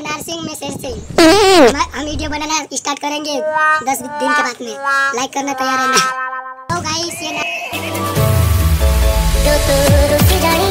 ये नारसिंह में शेर से हम्म। हम वीडियो बनाना स्टार्ट करेंगे दस दिन के बाद में। लाइक करना तैयार रहना तो गाइस ये ना- तो तो रुक जाइए।